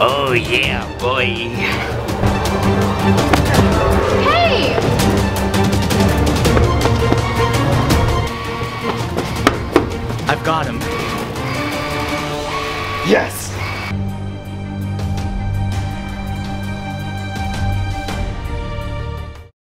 Oh yeah, boy. Hey! I've got him. Yes!